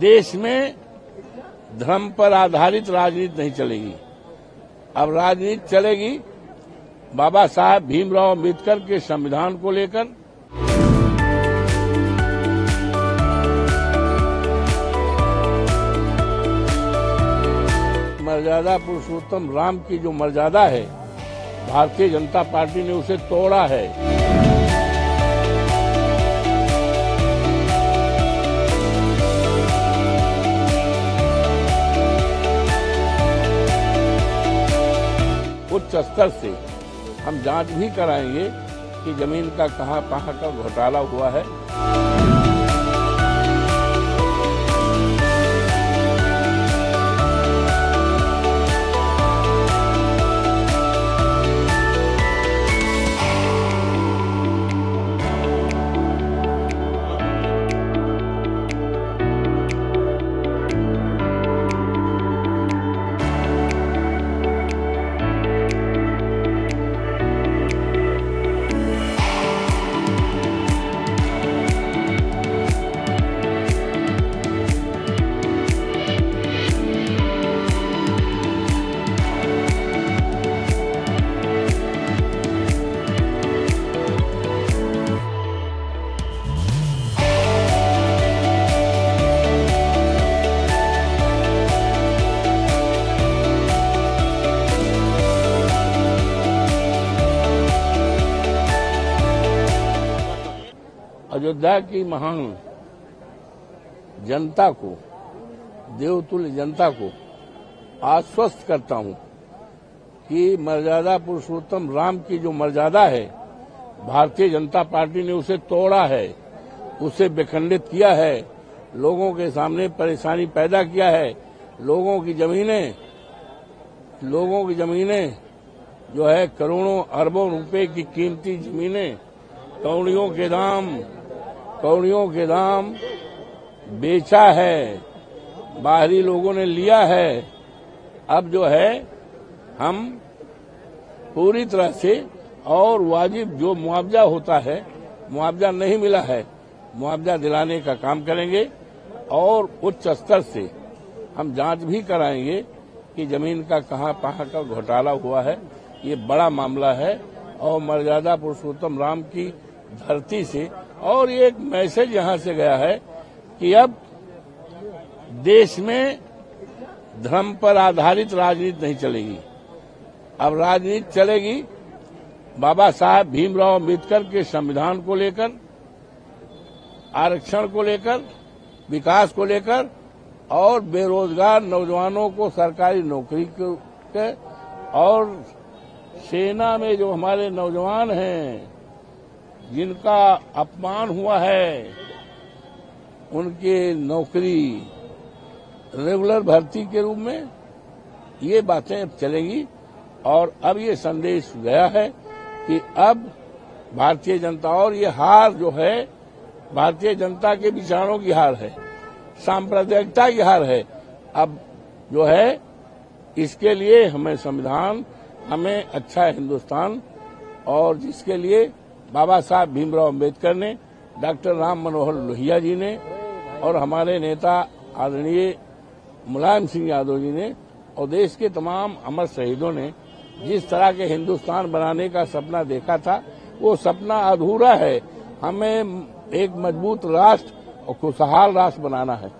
देश में धर्म पर आधारित राजनीति नहीं चलेगी। अब राजनीति चलेगी बाबा साहब भीमराव अंबेडकर के संविधान को लेकर। मर्यादा पुरुषोत्तम राम की जो मर्यादा है, भारतीय जनता पार्टी ने उसे तोड़ा है। उच्च स्तर से हम जाँच भी कराएँगे कि ज़मीन का कहाँ कहाँ का घोटाला हुआ है। अयोध्या की महान जनता को, देवतुल्य जनता को आश्वस्त करता हूँ कि मर्यादा पुरुषोत्तम राम की जो मर्यादा है, भारतीय जनता पार्टी ने उसे तोड़ा है, उसे विखंडित किया है, लोगों के सामने परेशानी पैदा किया है, लोगों की जमीनें, लोगों की जमीनें जो है करोड़ों अरबों रुपए की कीमती जमीनें, कौड़ियों के दाम कौड़ियों के दाम बेचा है, बाहरी लोगों ने लिया है। अब जो है, हम पूरी तरह से और वाजिब जो मुआवजा होता है, मुआवजा नहीं मिला है, मुआवजा दिलाने का काम करेंगे और उच्च स्तर से हम जाँच भी कराएँगे कि ज़मीन का कहाँ कहाँ का घोटाला हुआ है। ये बड़ा मामला है और मर्यादा पुरुषोत्तम राम की धरती से और ये एक मैसेज यहाँ से गया है कि अब देश में धर्म पर आधारित राजनीति नहीं चलेगी। अब राजनीति चलेगी बाबा साहब भीमराव अंबेडकर के संविधान को लेकर, आरक्षण को लेकर, विकास को लेकर और बेरोजगार नौजवानों को सरकारी नौकरी के और सेना में जो हमारे नौजवान हैं जिनका अपमान हुआ है, उनके नौकरी रेगुलर भर्ती के रूप में ये बातें अब चलेंगी। और अब ये संदेश गया है कि अब भारतीय जनता, और ये हार जो है, भारतीय जनता के विचारों की हार है, सांप्रदायिकता की हार है। अब जो है, इसके लिए हमें संविधान, हमें अच्छा हिंदुस्तान, और जिसके लिए बाबा साहब भीमराव अंबेडकर ने, डॉक्टर राम मनोहर लोहिया जी ने और हमारे नेता आदरणीय मुलायम सिंह यादव जी ने और देश के तमाम अमर शहीदों ने, जिस तरह के हिंदुस्तान बनाने का सपना देखा था, वो सपना अधूरा है। हमें एक मज़बूत राष्ट्र और खुशहाल राष्ट्र बनाना है।